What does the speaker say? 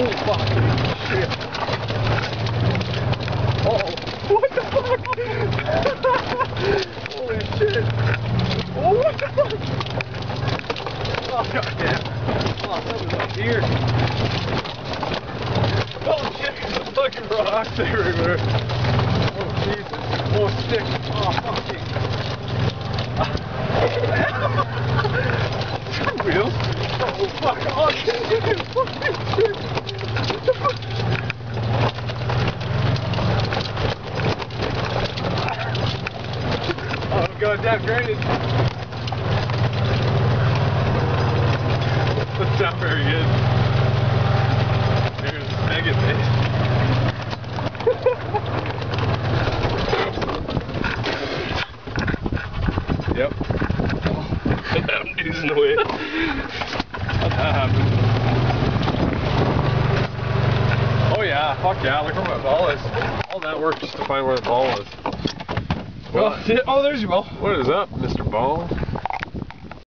Oh, fucking shit. Oh, what the fuck? Holy shit. Oh, what the fuck? Oh, goddamn. Oh, something's up here. Oh, shit, there's fucking rocks everywhere. Oh, Jesus. Oh, stick. Oh, fucking. Wheels. Oh, fuck. Oh, shit. Fucking shit. What the fuck? Oh, goddamn drainage. That's not very good. There's a snag it Yep. He's in the way. How'd that happen? Oh yeah, fuck yeah, look where my ball is. All that work just to find where the ball is. Oh, shit. oh, there's your ball. What is up, Mr. Ball?